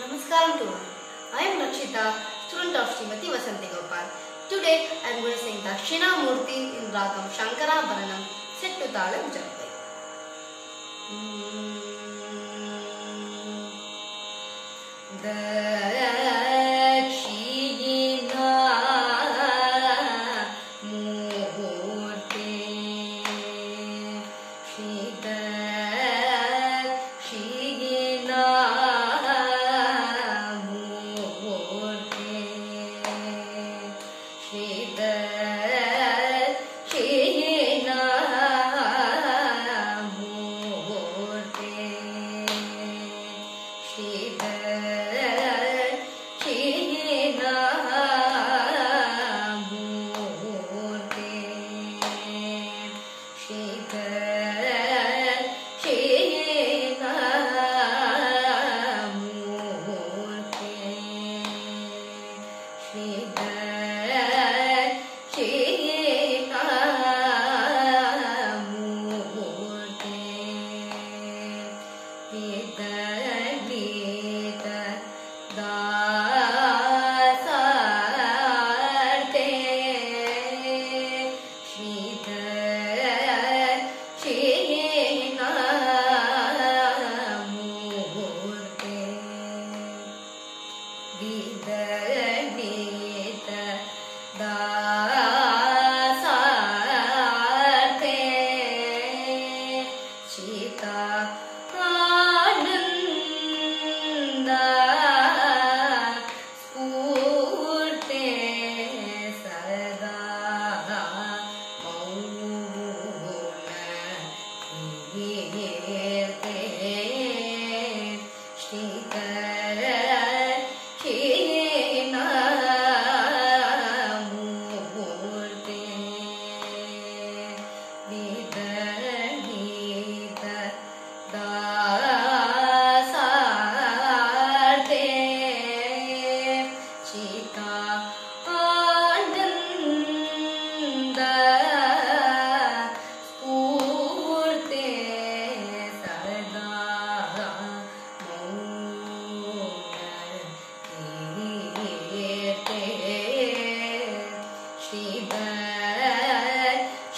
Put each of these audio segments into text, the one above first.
Namaskaram to all. I am Rakshita, student of Srimati Vasanti Gopal. Today I am going to sing Dakshina Murti in Ragam Shankara Bharanam set to Talam Jampai. Mm -hmm. The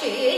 She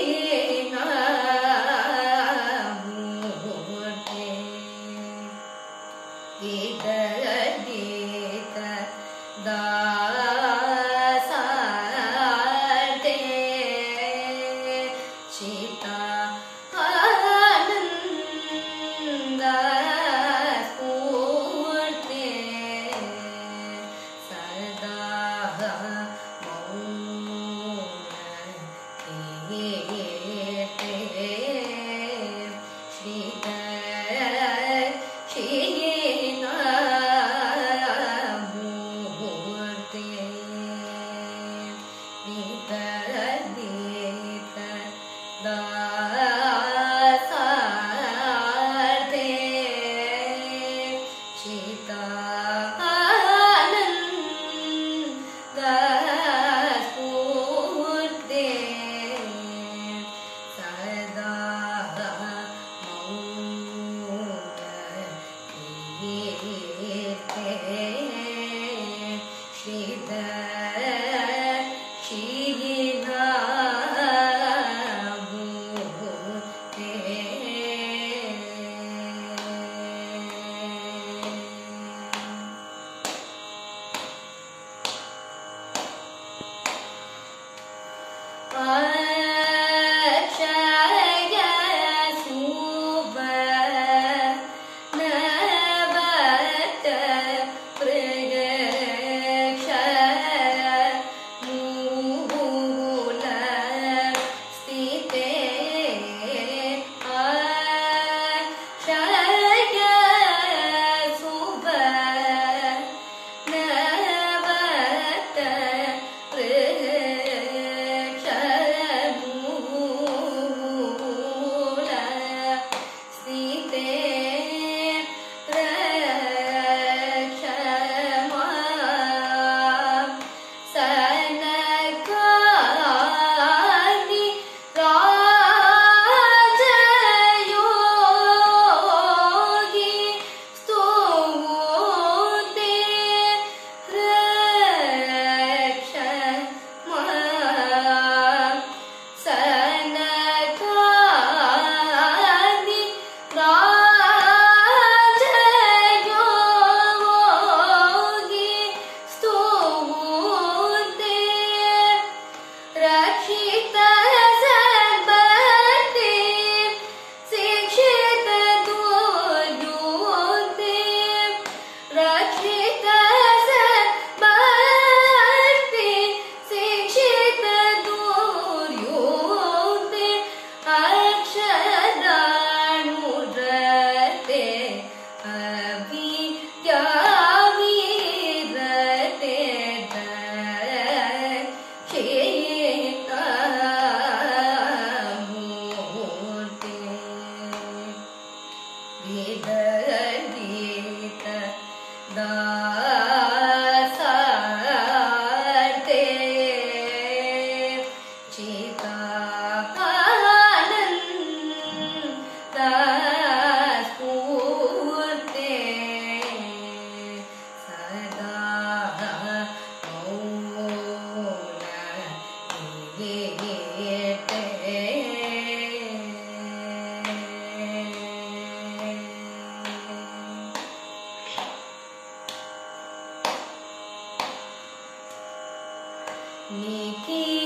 की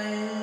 things.